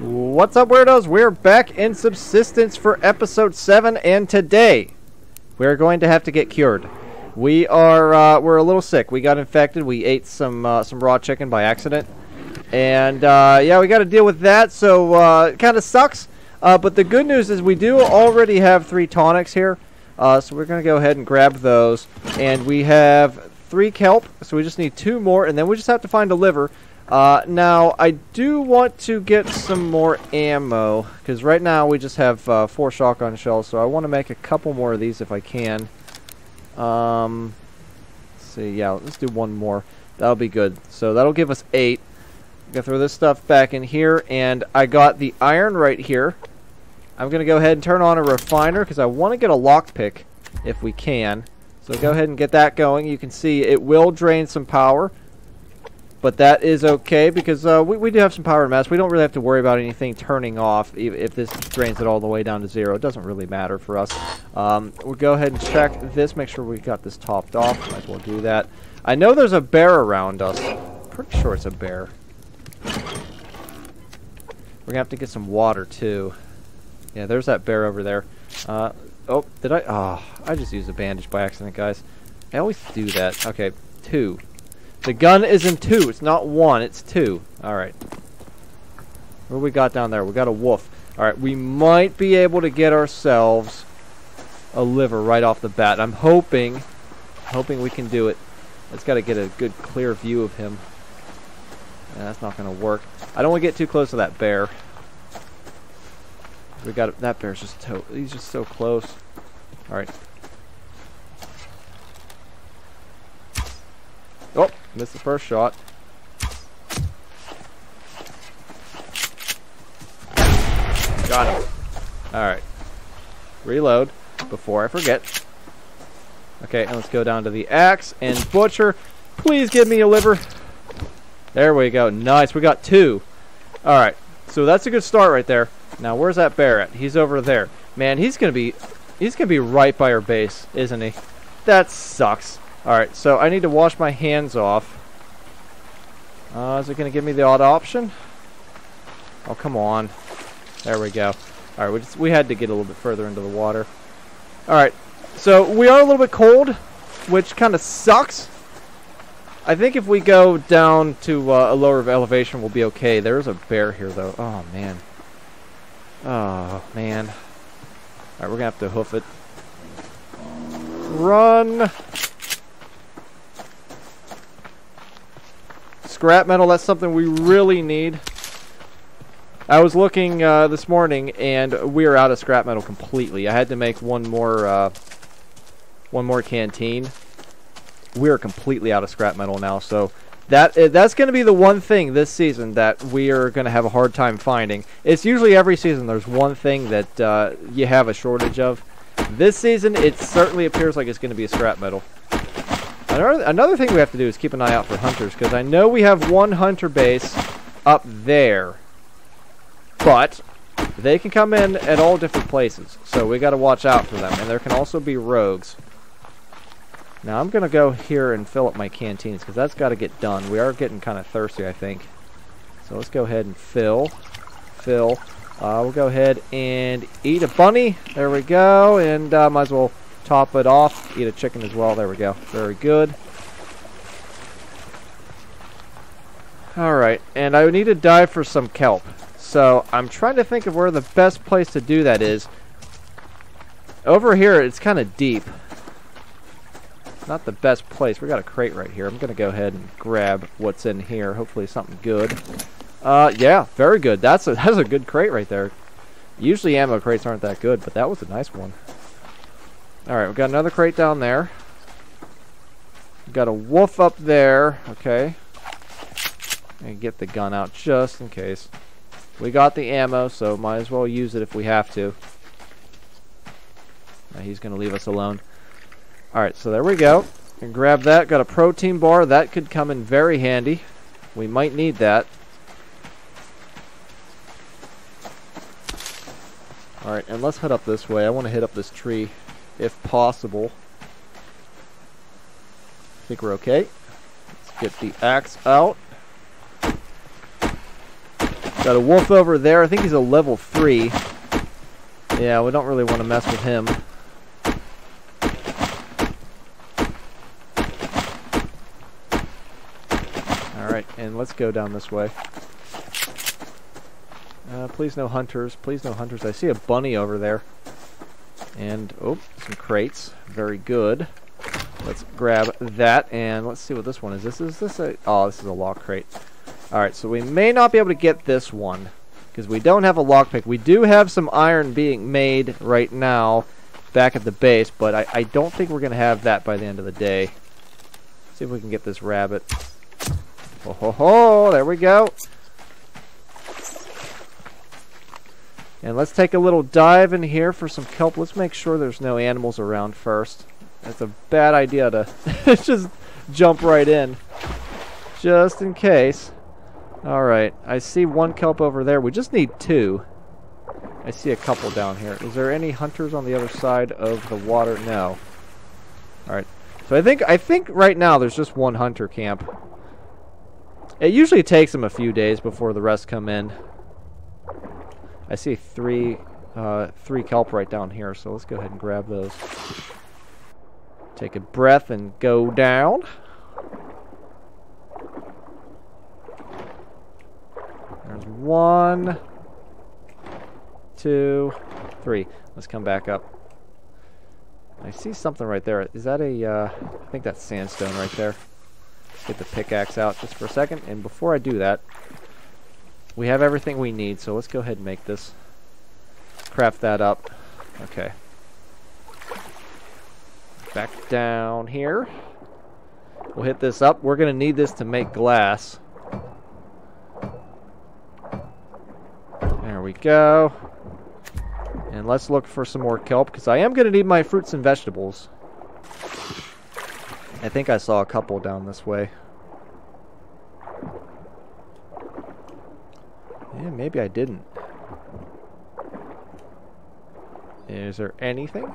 What's up, weirdos? We're back in subsistence for episode 7, and today we're going to have to get cured. We are, uh, we're a little sick. We got infected. We ate some, uh, some raw chicken by accident. And, uh, yeah, we got to deal with that, so, uh, it kind of sucks. Uh, but the good news is we do already have three tonics here. Uh, so we're going to go ahead and grab those. And we have three kelp, so we just need two more, and then we just have to find a liver. Uh, now, I do want to get some more ammo, because right now we just have uh, four shotgun shells, so I want to make a couple more of these if I can. Um, let's see, yeah, let's do one more. That'll be good. So that'll give us eight. I'm to throw this stuff back in here, and I got the iron right here. I'm going to go ahead and turn on a refiner, because I want to get a lockpick if we can. So go ahead and get that going. You can see it will drain some power. But that is okay because uh, we, we do have some power and mass. We don't really have to worry about anything turning off if, this drains it all the way down to zero. It doesn't really matter for us. Um, we'll go ahead and check this, make sure we got this topped off. Might as well do that. I know there's a bear around us. Pretty sure it's a bear. We're going to have to get some water too. Yeah, there's that bear over there. Uh, oh, did I? Oh, I just used a bandage by accident, guys. I always do that. Okay, two. The gun is in two. It's not one. It's two. All right. What we got down there? We got a wolf. All right. We might be able to get ourselves a liver right off the bat. I'm hoping, hoping we can do it. Let's got to get a good clear view of him. Yeah, that's not going to work. I don't want to get too close to that bear. We got that bear's just to he's just so close. All right. Oh, missed the first shot. Got him. Alright. Reload before I forget. Okay, and let's go down to the axe and butcher. Please give me a liver. There we go. Nice. We got two. Alright. So that's a good start right there. Now, where's that bear at? He's over there. Man, he's going to be... He's going to be right by our base, isn't he? That sucks. Alright, so I need to wash my hands off. Uh, is it going to give me the odd option? Oh, come on. There we go. Alright, we, we had to get a little bit further into the water. Alright, so we are a little bit cold, which kind of sucks. I think if we go down to uh, a lower elevation, we'll be okay. There's a bear here, though. Oh, man. Oh, man. Alright, we're going to have to hoof it. Run! Scrap metal, that's something we really need. I was looking uh, this morning, and we are out of scrap metal completely. I had to make one more, uh, one more canteen. We are completely out of scrap metal now, so that uh, that's going to be the one thing this season that we are going to have a hard time finding. It's usually every season there's one thing that uh, you have a shortage of. This season, it certainly appears like it's going to be a scrap metal. Another, thing we have to do is keep an eye out for hunters, because I know we have one hunter base up there, but they can come in at all different places, so we got to watch out for them. And there can also be rogues. Now I'm going to go here and fill up my canteens, because that's got to get done. We are getting kind of thirsty, I think. So let's go ahead and fill. Fill. Uh, we'll go ahead and eat a bunny. There we go. And uh, might as well top it off. Eat a chicken as well. There we go. Very good. Alright, and I need to dive for some kelp. So, I'm trying to think of where the best place to do that is. Over here, it's kind of deep. Not the best place. We got a crate right here. I'm going to go ahead and grab what's in here. Hopefully something good. Uh, yeah, very good. That's a, that's a good crate right there. Usually ammo crates aren't that good, but that was a nice one. Alright, we've got another crate down there. We've got a wolf up there. Okay. And get the gun out just in case. We got the ammo, so might as well use it if we have to. Now he's going to leave us alone. Alright, so there we go. And grab that. Got a protein bar. That could come in very handy. We might need that. Alright, and let's head up this way. I want to hit up this tree if possible. I think we're okay. Let's get the axe out. Got a wolf over there. I think he's a level 3. Yeah, we don't really want to mess with him. Alright, and let's go down this way. Uh, please no hunters. Please no hunters. I see a bunny over there. And, oh, some crates. Very good. Let's grab that, and let's see what this one is. This is this a... Oh, this is a lock crate. Alright, so we may not be able to get this one, because we don't have a lockpick. We do have some iron being made right now back at the base, but I, I don't think we're going to have that by the end of the day. Let's see if we can get this rabbit. Ho ho ho, there we go. And let's take a little dive in here for some kelp. Let's make sure there's no animals around first. That's a bad idea to just jump right in. Just in case. Alright, I see one kelp over there. We just need two. I see a couple down here. Is there any hunters on the other side of the water? No. Alright. So I think I think right now there's just one hunter camp. It usually takes them a few days before the rest come in. I see three uh, three kelp right down here, so let's go ahead and grab those. Take a breath and go down. There's one, two, three. Let's come back up. I see something right there. Is that a? Uh, I think that's sandstone right there. Let's Get the pickaxe out just for a second. And before I do that, we have everything we need, so let's go ahead and make this. Craft that up. Okay back down here. We'll hit this up. We're going to need this to make glass. There we go. And let's look for some more kelp, because I am going to need my fruits and vegetables. I think I saw a couple down this way. Yeah, maybe I didn't. Is there anything?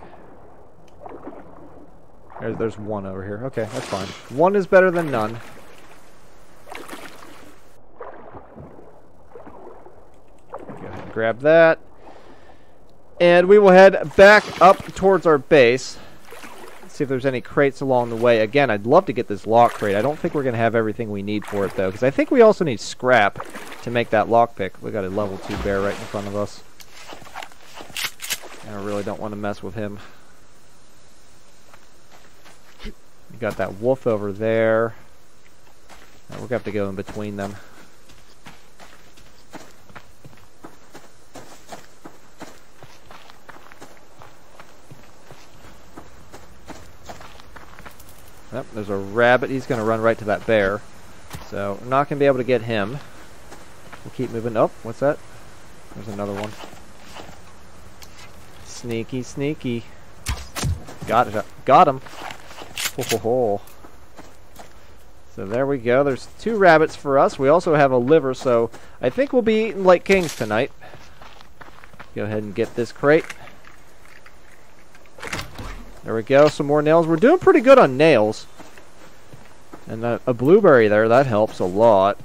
There's, there's one over here. Okay, that's fine. One is better than none. Go ahead and grab that. And we will head back up towards our base. See if there's any crates along the way. Again, I'd love to get this lock crate. I don't think we're going to have everything we need for it, though. Because I think we also need scrap to make that lockpick. We got a level 2 bear right in front of us. And I really don't want to mess with him. You got that wolf over there. Now we're going to have to go in between them. Yep, there's a rabbit. He's going to run right to that bear. So, we're not going to be able to get him. We'll keep moving. Oh, what's that? There's another one. Sneaky, sneaky. Got it. Got him. Ho, ho, ho. So there we go. There's two rabbits for us. We also have a liver, so I think we'll be eating like kings tonight. Go ahead and get this crate. There we go. Some more nails. We're doing pretty good on nails. And a, a blueberry there. That helps a lot.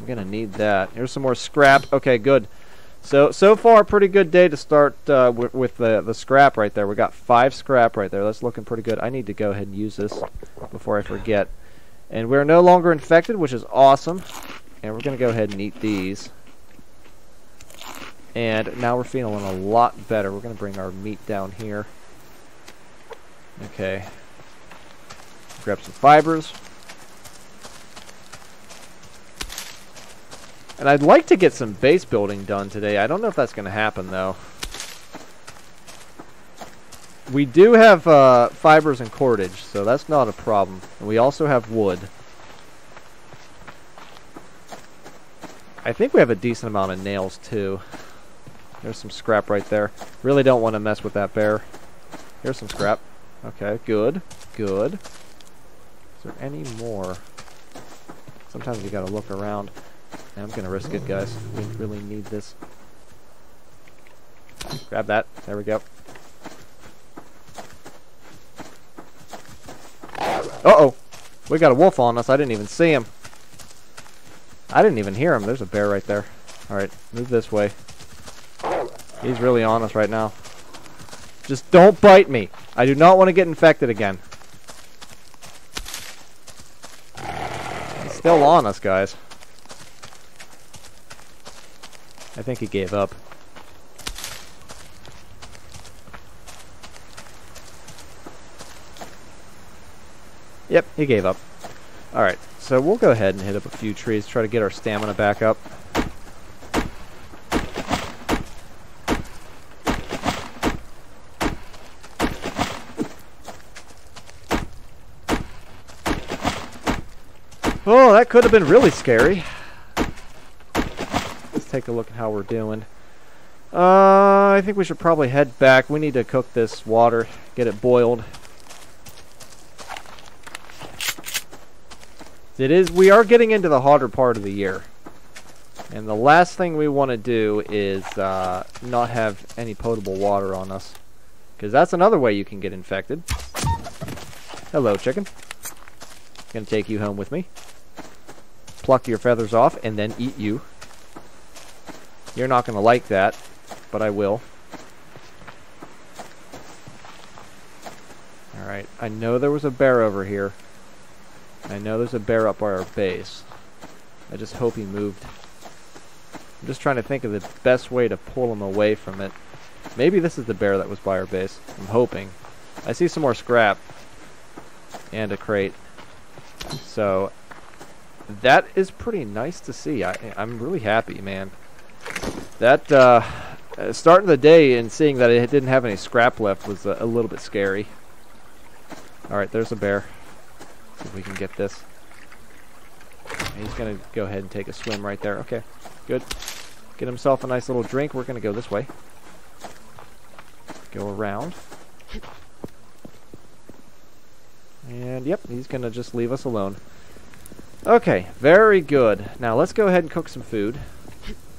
I'm going to need that. Here's some more scrap. Okay, good. So so far, pretty good day to start uh, with the the scrap right there. We got five scrap right there. That's looking pretty good. I need to go ahead and use this before I forget. And we're no longer infected, which is awesome. And we're gonna go ahead and eat these. And now we're feeling a lot better. We're gonna bring our meat down here. Okay. Grab some fibers. And I'd like to get some base building done today. I don't know if that's going to happen, though. We do have uh, fibers and cordage, so that's not a problem. And we also have wood. I think we have a decent amount of nails, too. There's some scrap right there. Really don't want to mess with that bear. Here's some scrap. Okay, good. Good. Is there any more? Sometimes you gotta look around. I'm gonna risk it, guys. We really need this. Grab that. There we go. Uh-oh. We got a wolf on us. I didn't even see him. I didn't even hear him. There's a bear right there. Alright, move this way. He's really on us right now. Just don't bite me. I do not want to get infected again. He's still on us, guys. I think he gave up. Yep, he gave up. Alright, so we'll go ahead and hit up a few trees, try to get our stamina back up. Oh, that could have been really scary. Take a look at how we're doing. Uh, I think we should probably head back. We need to cook this water, get it boiled. It is, we are getting into the hotter part of the year. And the last thing we want to do is uh, not have any potable water on us. Because that's another way you can get infected. Hello, chicken. Gonna take you home with me. Pluck your feathers off and then eat you. You're not gonna like that, but I will. Alright, I know there was a bear over here. I know there's a bear up by our base. I just hope he moved. I'm just trying to think of the best way to pull him away from it. Maybe this is the bear that was by our base. I'm hoping. I see some more scrap. And a crate. So, that is pretty nice to see. I, I'm really happy, man. That, uh, starting the day and seeing that it didn't have any scrap left was a, a little bit scary. Alright, there's a bear. See if we can get this. He's going to go ahead and take a swim right there. Okay, good. Get himself a nice little drink. We're going to go this way. Go around. And, yep, he's going to just leave us alone. Okay, very good. Now, let's go ahead and cook some food.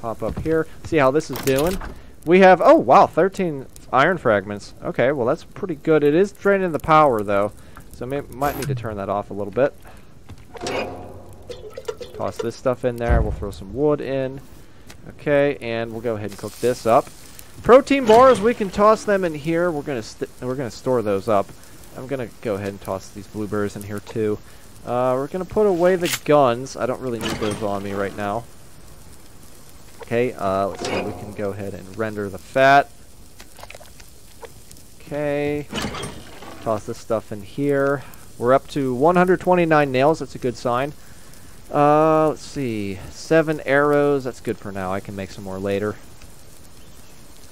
Pop up here. See how this is doing. We have, oh, wow, 13 iron fragments. Okay, well, that's pretty good. It is draining the power, though. So may, might need to turn that off a little bit. Toss this stuff in there. We'll throw some wood in. Okay, and we'll go ahead and cook this up. Protein bars, we can toss them in here. We're gonna we're gonna store those up. I'm gonna go ahead and toss these blueberries in here too. Uh, we're gonna put away the guns. I don't really need those on me right now. Okay, uh, let's see. We can go ahead and render the fat. Okay. Toss this stuff in here. We're up to 129 nails. That's a good sign. Uh, let's see. Seven arrows. That's good for now. I can make some more later.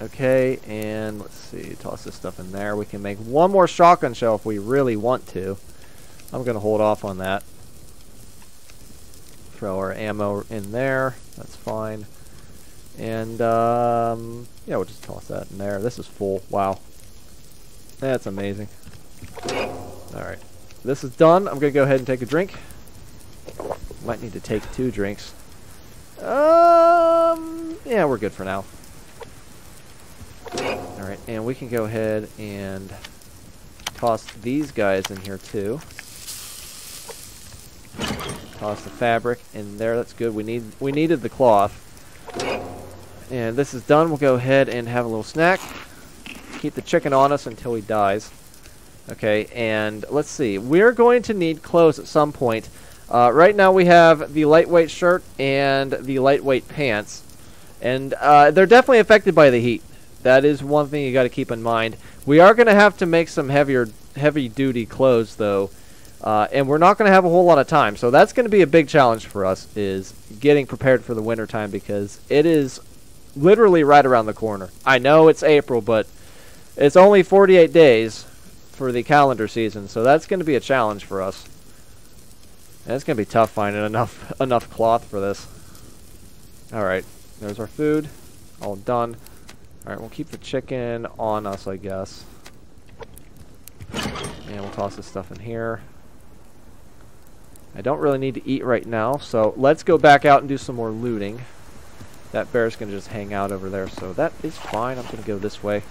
Okay, and let's see. Toss this stuff in there. We can make one more shotgun shell if we really want to. I'm going to hold off on that. Throw our ammo in there. That's fine. And, um, yeah, we'll just toss that in there. This is full. Wow. That's amazing. Alright. This is done. I'm going to go ahead and take a drink. Might need to take two drinks. Um, yeah, we're good for now. Alright, and we can go ahead and toss these guys in here too. Toss the fabric in there. That's good. We need we needed the cloth. And this is done. We'll go ahead and have a little snack. Keep the chicken on us until he dies. Okay, and let's see. We're going to need clothes at some point. Uh, right now we have the lightweight shirt and the lightweight pants. And uh, they're definitely affected by the heat. That is one thing you got to keep in mind. We are going to have to make some heavier, heavy-duty clothes, though. Uh, and we're not going to have a whole lot of time. So that's going to be a big challenge for us, is getting prepared for the winter time because it is literally right around the corner. I know it's April, but it's only 48 days for the calendar season, so that's going to be a challenge for us. And it's going to be tough finding enough enough cloth for this. Alright, there's our food. All done. Alright, we'll keep the chicken on us, I guess. And we'll toss this stuff in here. I don't really need to eat right now, so let's go back out and do some more looting. That bear's going to just hang out over there, so that is fine. I'm going to go this way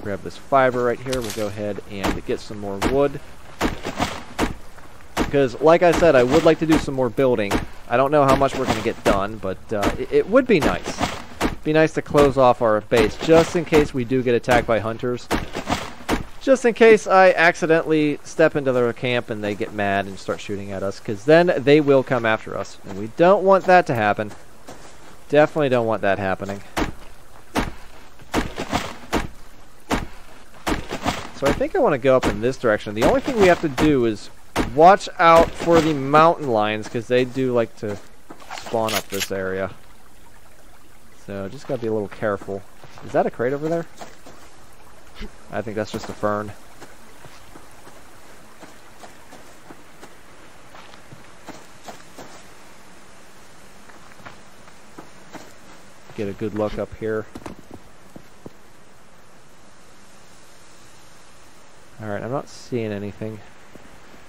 grab this fiber right here. We'll go ahead and get some more wood. Because, like I said, I would like to do some more building. I don't know how much we're going to get done, but uh, it, it would be nice. Be nice to close off our base, just in case we do get attacked by hunters. Just in case I accidentally step into their camp and they get mad and start shooting at us, because then they will come after us. And we don't want that to happen. Definitely don't want that happening. So I think I want to go up in this direction. The only thing we have to do is watch out for the mountain lions, because they do like to spawn up this area. So just gotta be a little careful. Is that a crate over there? I think that's just a fern. Get a good look up here. Alright, I'm not seeing anything.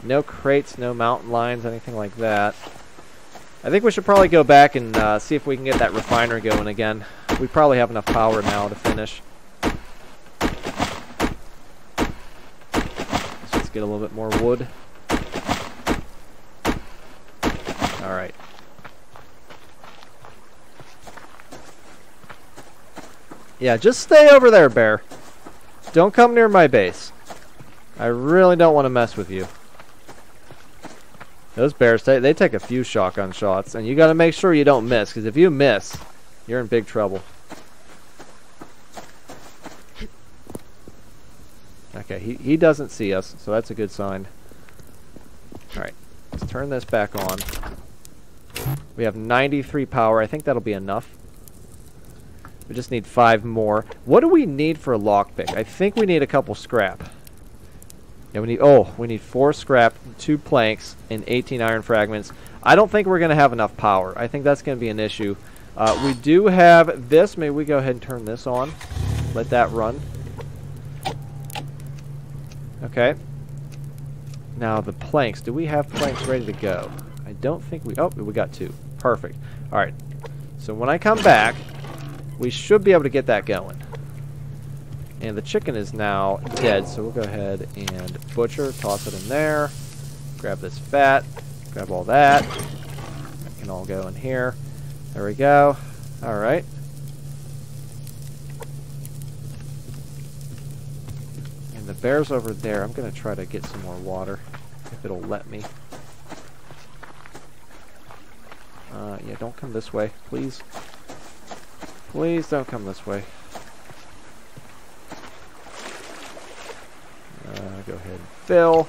No crates, no mountain lions, anything like that. I think we should probably go back and uh, see if we can get that refinery going again. We probably have enough power now to finish. Get a little bit more wood. Alright. Yeah, just stay over there, bear. Don't come near my base. I really don't want to mess with you. Those bears, they take a few shotgun shots, and you got to make sure you don't miss, because if you miss, you're in big trouble. Okay, he, he doesn't see us, so that's a good sign. Alright, let's turn this back on. We have 93 power. I think that'll be enough. We just need five more. What do we need for a lockpick? I think we need a couple scrap. Yeah, we need, oh, we need four scrap, two planks, and 18 iron fragments. I don't think we're going to have enough power. I think that's going to be an issue. Uh, we do have this. Maybe we go ahead and turn this on. Let that run. Okay. Now the planks. Do we have planks ready to go? I don't think we... Oh, we got two. Perfect. All right. So when I come back, we should be able to get that going. And the chicken is now dead, so we'll go ahead and butcher, toss it in there. Grab this fat, grab all that. That can all go in here. There we go. Alright. And the bear's over there. I'm going to try to get some more water, if it'll let me. Uh, yeah, don't come this way, please. Please don't come this way. go ahead and fill.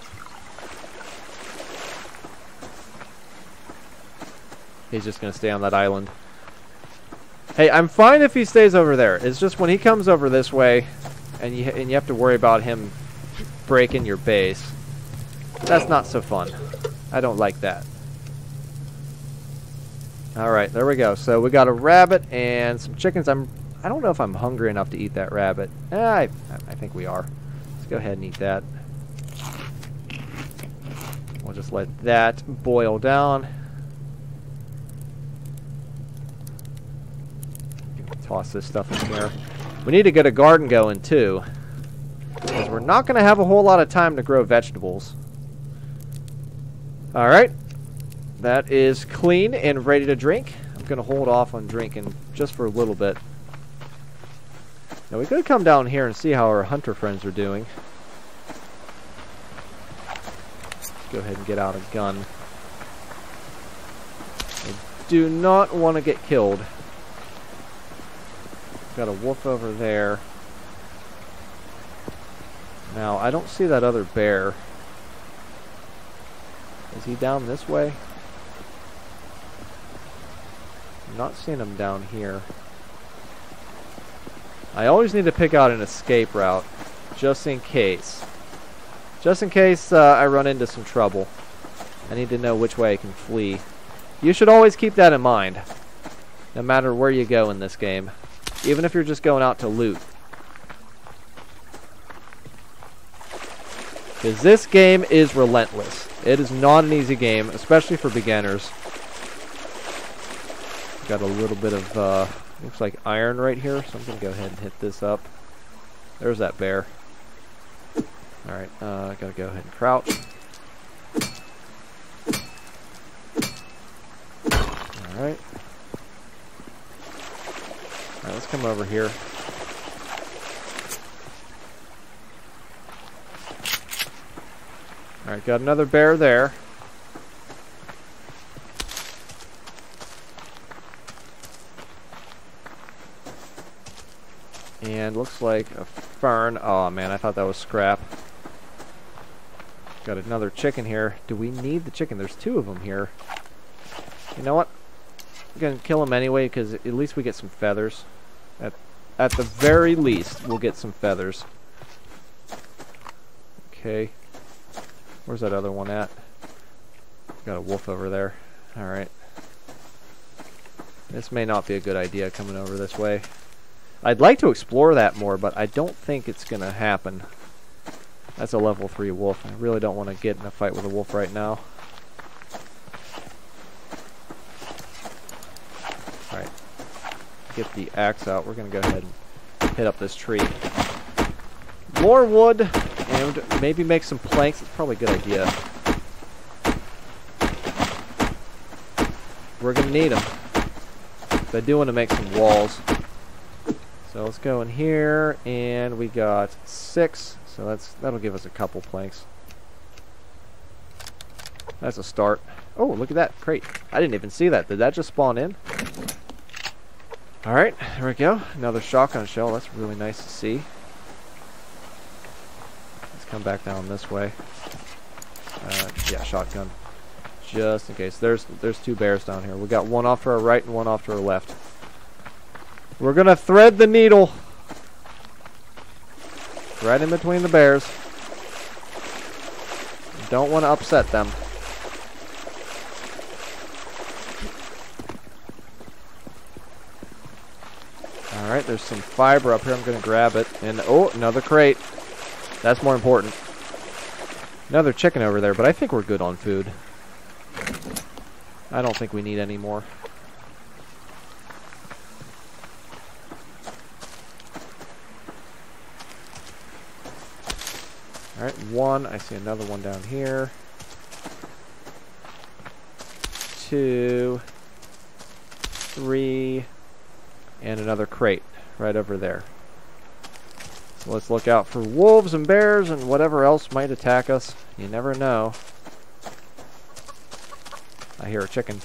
He's just going to stay on that island. Hey, I'm fine if he stays over there. It's just when he comes over this way, and you and you have to worry about him breaking your base. That's not so fun. I don't like that. All right, there we go. So we got a rabbit and some chickens. I'm I don't know if I'm hungry enough to eat that rabbit. Eh, I I think we are. Let's go ahead and eat that. We'll just let that boil down. Toss this stuff in here. We need to get a garden going too. Because we're not going to have a whole lot of time to grow vegetables. Alright. That is clean and ready to drink. I'm going to hold off on drinking just for a little bit. Now we could come down here and see how our hunter friends are doing. Let's go ahead and get out a gun. I do not want to get killed. Got a wolf over there. Now, I don't see that other bear. Is he down this way? I'm not seeing him down here. I always need to pick out an escape route, just in case. Just in case uh, I run into some trouble. I need to know which way I can flee. You should always keep that in mind. No matter where you go in this game. Even if you're just going out to loot. Because this game is relentless. It is not an easy game, especially for beginners. Got a little bit of, uh, looks like iron right here, so I'm going to go ahead and hit this up. There's that bear. Alright, uh, gotta go ahead and crouch. Alright. Alright, let's come over here. Alright, got another bear there. And looks like a fern. Oh man, I thought that was scrap. Got another chicken here. Do we need the chicken? There's two of them here. You know what? I'm gonna kill them anyway because at least we get some feathers. At at the very least, we'll get some feathers. Okay. Where's that other one at? Got a wolf over there. Alright. This may not be a good idea coming over this way. I'd like to explore that more, but I don't think it's going to happen. That's a level 3 wolf. I really don't want to get in a fight with a wolf right now. Alright. Get the axe out. We're going to go ahead and hit up this tree. More wood, and maybe make some planks. It's probably a good idea. We're going to need them. I do want to make some walls. So let's go in here, and we got six. So that's that'll give us a couple planks. That's a start. Oh, look at that crate. I didn't even see that. Did that just spawn in? Alright, there we go. Another shotgun shell. That's really nice to see. Come back down this way. Uh, yeah, shotgun. Just in case. There's there's two bears down here. We got one off to our right and one off to our left. We're to thread the needle right in between the bears. Don't want to upset them. Alright, there's some fiber up here. I'm going to grab it. And, oh, another crate. That's more important. Another chicken over there, but I think we're good on food. I don't think we need any more. Alright, one. I see another one down here. Two. Three. And another crate right over there. Let's look out for wolves and bears and whatever else might attack us. You never know. I hear a chicken.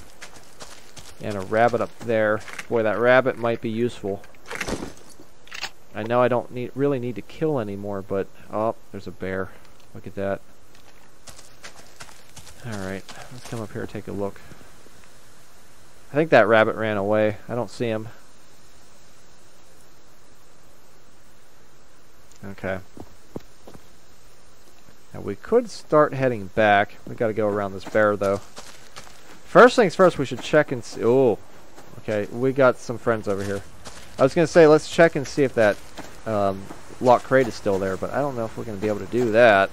And a rabbit up there. Boy, that rabbit might be useful. I know I don't need really need to kill anymore, but oh, there's a bear. Look at that. Alright, let's come up here and take a look. I think that rabbit ran away. I don't see him. Okay. Now we could start heading back. We gotta go around this bear though. First things first, we should check and see. Oh, okay. We got some friends over here. I was going to say, let's check and see if that um, lock crate is still there, but I don't know if we're going to be able to do that.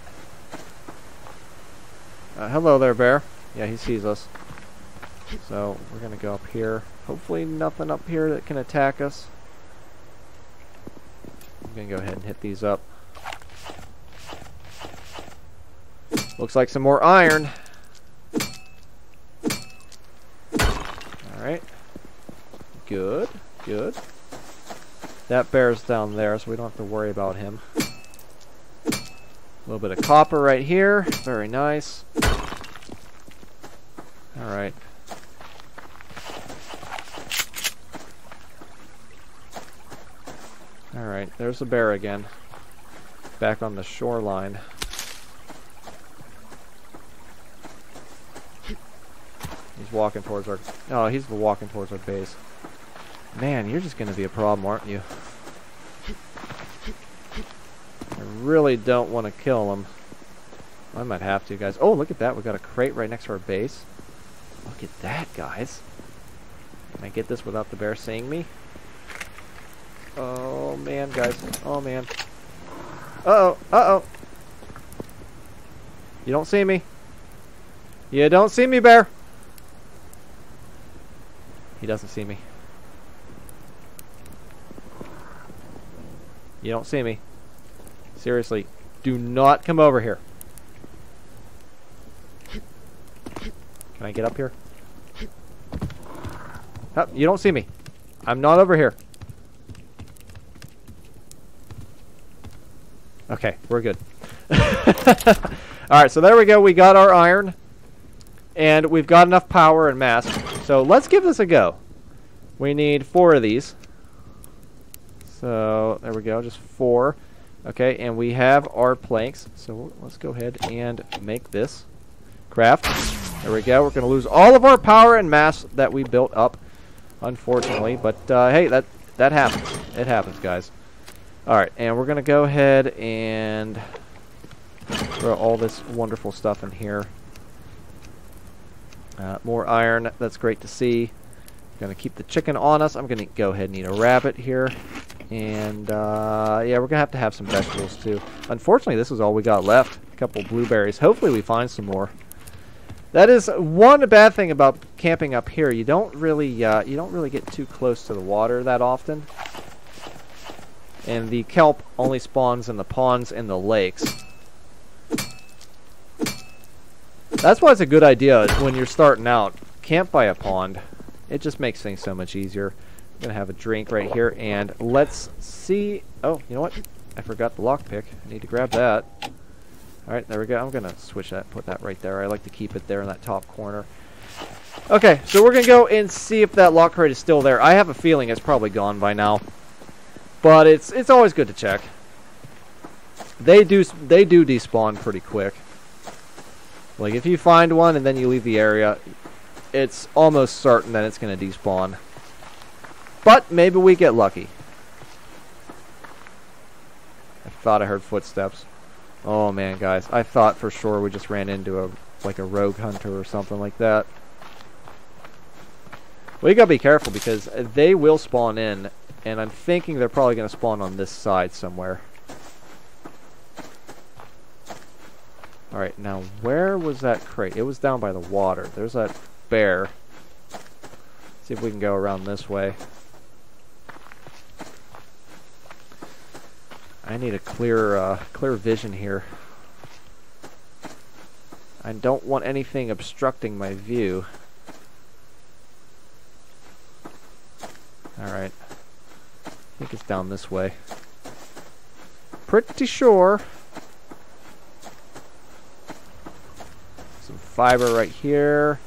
Uh, hello there, bear. Yeah, he sees us. So, we're going to go up here. Hopefully nothing up here that can attack us. I'm going to go ahead and hit these up. Looks like some more iron. Alright. Good, good. That bear's down there, so we don't have to worry about him. A little bit of copper right here. Very nice. Alright. Alright, there's the bear again. Back on the shoreline. He's walking towards our... Oh, he's walking towards our base. Man, you're just going to be a problem, aren't you? I really don't want to kill him. I might have to, guys. Oh, look at that. We got a crate right next to our base. Look at that, guys. Can I get this without the bear seeing me? Oh, Oh, man, guys. Oh, man. Uh-oh. Uh-oh. You don't see me. You don't see me, bear. He doesn't see me. You don't see me. Seriously, do not come over here. Can I get up here? Oh, you don't see me. I'm not over here. Okay, we're good. Alright, so there we go. We got our iron. And we've got enough power and mass. So let's give this a go. We need four of these. So there we go, just four. Okay, and we have our planks. So let's go ahead and make this. Craft. There we go. We're going to lose all of our power and mass that we built up, unfortunately. But uh, hey, that that happens. It happens, guys. All right, and we're going to go ahead and throw all this wonderful stuff in here. Uh, more iron. That's great to see. Going to keep the chicken on us. I'm going to go ahead and eat a rabbit here. And, uh, yeah, we're going to have to have some vegetables, too. Unfortunately, this is all we got left. A couple blueberries. Hopefully we find some more. That is one bad thing about camping up here. You don't really, uh, you don't really get too close to the water that often. And the kelp only spawns in the ponds and the lakes. That's why it's a good idea when you're starting out. Camp by a pond. It just makes things so much easier. I'm going to have a drink right here, and let's see... Oh, you know what? I forgot the lockpick. I need to grab that. Alright, there we go. I'm going to switch that, put that right there. I like to keep it there in that top corner. Okay, so we're going to go and see if that lock crate is still there. I have a feeling it's probably gone by now. But it's it's always good to check. They do they do despawn pretty quick. Like if you find one and then you leave the area, it's almost certain that it's going to despawn. But maybe we get lucky. I thought I heard footsteps. Oh man, guys. I thought for sure we just ran into a like a rogue hunter or something like that. You gotta be careful because they will spawn in, and I'm thinking they're probably gonna spawn on this side somewhere. Alright, now where was that crate? It was down by the water. There's that bear. See if we can go around this way. I need a clear, uh, clear vision here. I don't want anything obstructing my view. Alright. I think it's down this way. Pretty sure. Some fiber right here.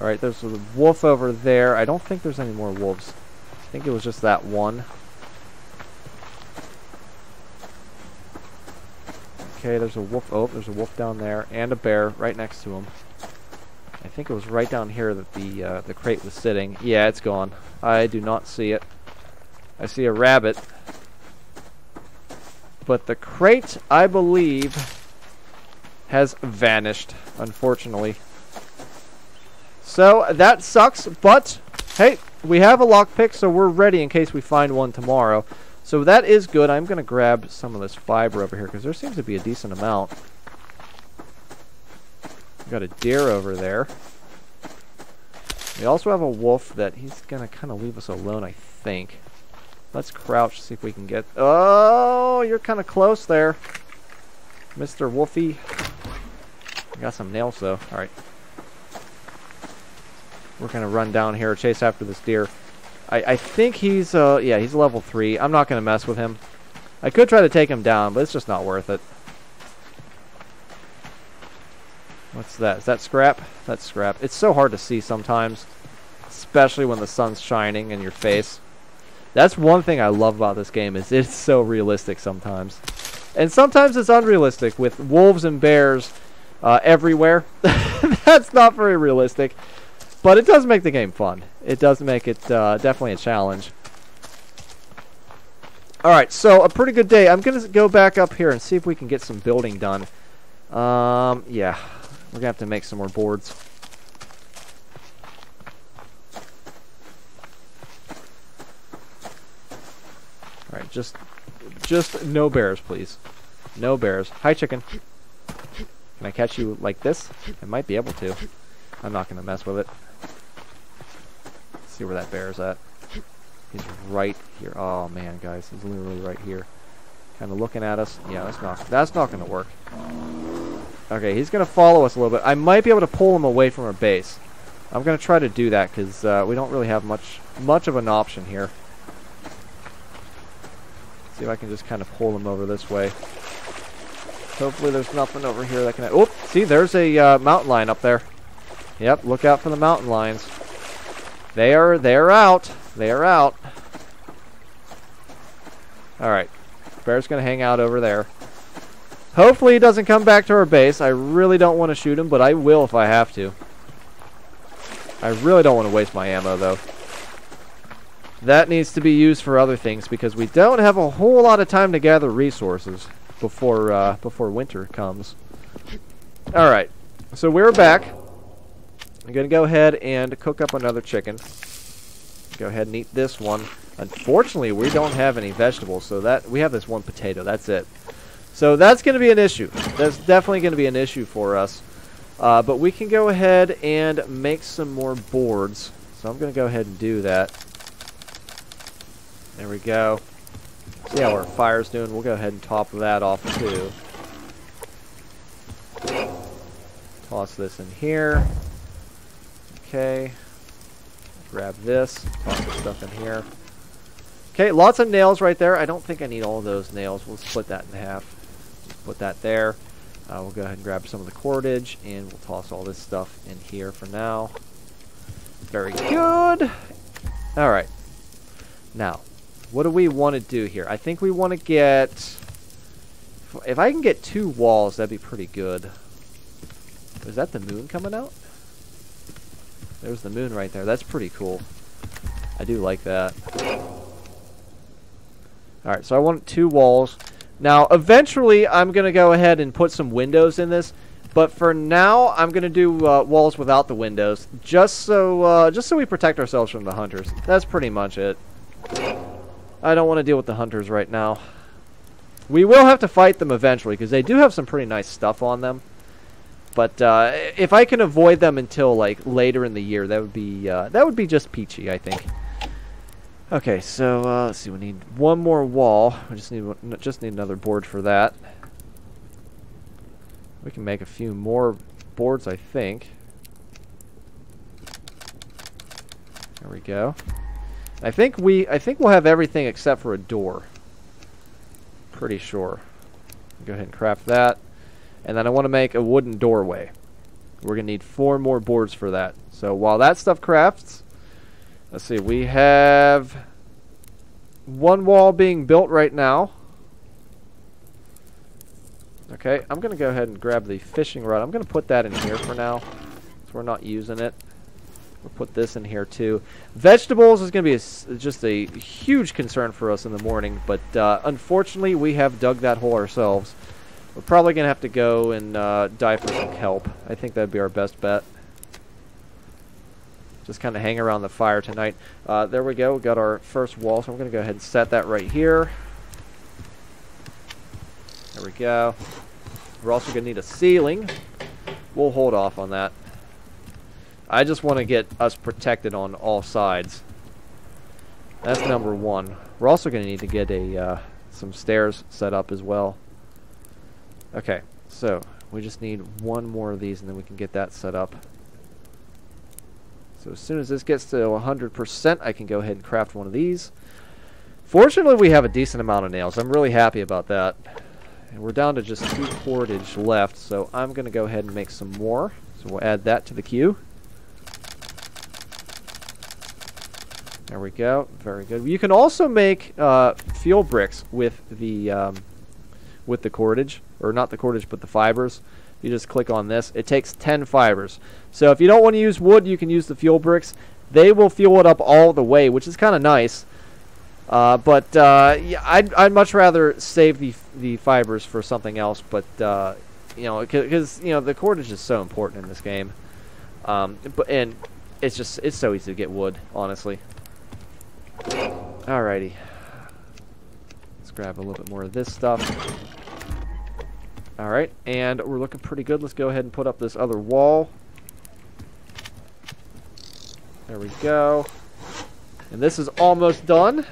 Alright, there's a wolf over there. I don't think there's any more wolves. I think it was just that one. Okay, there's a wolf. Oh, there's a wolf down there and a bear right next to him. I think it was right down here that the uh, the crate was sitting. Yeah, it's gone. I do not see it. I see a rabbit. But the crate, I believe, has vanished, unfortunately. So, that sucks, but, hey, we have a lockpick, so we're ready in case we find one tomorrow. So that is good. I'm going to grab some of this fiber over here because there seems to be a decent amount. We got a deer over there. We also have a wolf that he's going to kind of leave us alone, I think. Let's crouch, see if we can get... Oh, you're kind of close there. Mr. Wolfie. Got some nails, though. Alright. We're going to run down here, chase after this deer. I, I think he's, uh, yeah, he's level 3. I'm not going to mess with him. I could try to take him down, but it's just not worth it. What's that? Is that scrap? That's scrap. It's so hard to see sometimes, especially when the sun's shining in your face. That's one thing I love about this game is it's so realistic sometimes. And sometimes it's unrealistic with wolves and bears uh, everywhere. That's not very realistic. But it does make the game fun. It does make it uh, definitely a challenge. Alright, so a pretty good day. I'm going to go back up here and see if we can get some building done. Um, yeah, we're going to have to make some more boards. Alright, just, just no bears, please. No bears. Hi, chicken. Can I catch you like this? I might be able to. I'm not going to mess with it see where that bear's at. He's right here. Oh man, guys, he's literally right here. Kind of looking at us. Yeah, that's not that's not going to work. Okay, he's going to follow us a little bit. I might be able to pull him away from our base. I'm going to try to do that because uh, we don't really have much much of an option here. See if I can just kind of pull them over this way. Hopefully there's nothing over here that can... Oh, see, there's a uh, mountain lion up there. Yep, look out for the mountain lions. They are, they are out. They are out. Alright. Bear's going to hang out over there. Hopefully he doesn't come back to our base. I really don't want to shoot him, but I will if I have to. I really don't want to waste my ammo, though. That needs to be used for other things because we don't have a whole lot of time to gather resources before uh, before winter comes. All right, so we're back. I'm gonna go ahead and cook up another chicken. Go ahead and eat this one. Unfortunately, we don't have any vegetables, so that we have this one potato. That's it. So that's going to be an issue. That's definitely going to be an issue for us. Uh, but we can go ahead and make some more boards. So I'm going to go ahead and do that. There we go. See how our fire's doing. We'll go ahead and top that off too. Toss this in here. Okay. Grab this. Toss the stuff in here. Okay, lots of nails right there. I don't think I need all those nails. We'll split that in half. Just put that there. Uh, we'll go ahead and grab some of the cordage, and we'll toss all this stuff in here for now. Very good. All right. Now, what do we want to do here? I think we want to get... If I can get two walls, that'd be pretty good. Is that the moon coming out? There's the moon right there. That's pretty cool. I do like that. Alright, so I want two walls. Now, eventually, I'm going to go ahead and put some windows in this. But for now, I'm going to do uh, walls without the windows. Just so, uh, just so we protect ourselves from the hunters. That's pretty much it. I don't want to deal with the hunters right now. We will have to fight them eventually, because they do have some pretty nice stuff on them. But uh, if I can avoid them until like later in the year, that would be uh, that would be just peachy, I think. Okay, so uh, let's see. We need one more wall. We just need just need another board for that. We can make a few more boards, I think. There we go. I think we I think we'll have everything except for a door. Pretty sure. Go ahead and craft that. And then I want to make a wooden doorway. We're going to need four more boards for that. So while that stuff crafts, let's see, we have one wall being built right now. Okay, I'm going to go ahead and grab the fishing rod. I'm going to put that in here for now. So we're not using it. We'll put this in here too. Vegetables is going to be a, just a huge concern for us in the morning, but uh, unfortunately we have dug that hole ourselves. We're probably going to have to go and uh, die for some kelp. I think that'd be our best bet. Just kind of hang around the fire tonight. Uh, there we go. We got our first wall, so I'm going to go ahead and set that right here. There we go. We're also going to need a ceiling. We'll hold off on that. I just want to get us protected on all sides. That's number one. We're also going to need to get a uh, some stairs set up as well. Okay, so we just need one more of these and then we can get that set up. So as soon as this gets to 100%, I can go ahead and craft one of these. Fortunately, we have a decent amount of nails. I'm really happy about that. And we're down to just two cordage left, so I'm going to go ahead and make some more. So we'll add that to the queue. There we go. Very good. You can also make uh, fuel bricks with the um, with the cordage, or not the cordage, but the fibers. You just click on this. It takes 10 fibers. So if you don't want to use wood, you can use the fuel bricks. They will fuel it up all the way, which is kind of nice. Uh, but uh, yeah, I'd, I'd much rather save the the fibers for something else. But uh, you know, because you know the cordage is so important in this game. Um, but and it's just it's so easy to get wood, honestly. Alrighty. Let's grab a little bit more of this stuff. Alright, and we're looking pretty good. Let's go ahead and put up this other wall. There we go. And this is almost done.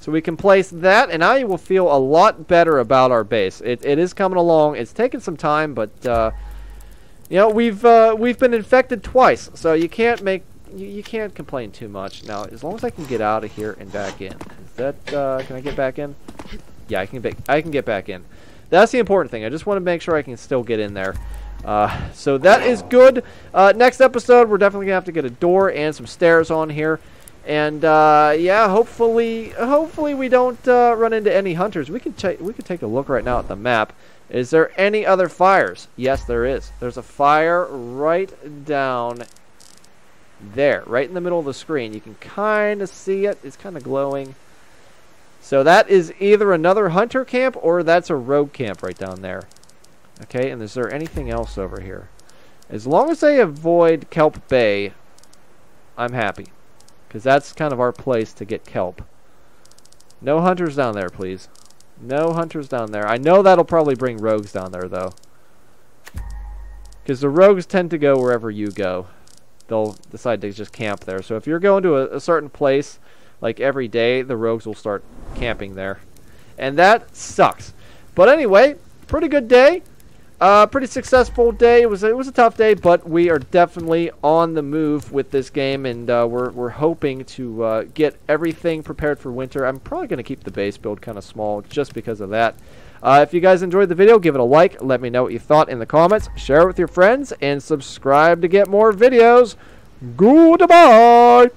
So we can place that, and now you will feel a lot better about our base. It, it is coming along. It's taken some time, but, uh, you know, we've, uh, we've been infected twice, so you can't make you, you can't complain too much. Now, as long as I can get out of here and back in. Is that, uh, can I get back in? Yeah, I can, I can get back in. That's the important thing. I just want to make sure I can still get in there. Uh, so that is good. Uh, next episode, we're definitely going to have to get a door and some stairs on here. And uh, yeah, hopefully, hopefully we don't uh, run into any hunters. We can we could take a look right now at the map. Is there any other fires? Yes, there is. There's a fire right down there, right in the middle of the screen. You can kind of see it. It's kind of glowing. So that is either another hunter camp or that's a rogue camp right down there. Okay, and is there anything else over here? As long as they avoid Kelp Bay, I'm happy. Because that's kind of our place to get kelp. No hunters down there, please. No hunters down there. I know that'll probably bring rogues down there, though. Because the rogues tend to go wherever you go. They'll decide to just camp there. So if you're going to a, a certain place, like every day, the rogues will start camping there. And that sucks. But anyway, pretty good day. Uh, pretty successful day. It was it was a tough day, but we are definitely on the move with this game, and uh, we're we're hoping to uh, get everything prepared for winter. I'm probably going to keep the base build kind of small just because of that. Uh, if you guys enjoyed the video, give it a like. Let me know what you thought in the comments. Share it with your friends, and subscribe to get more videos. Goodbye.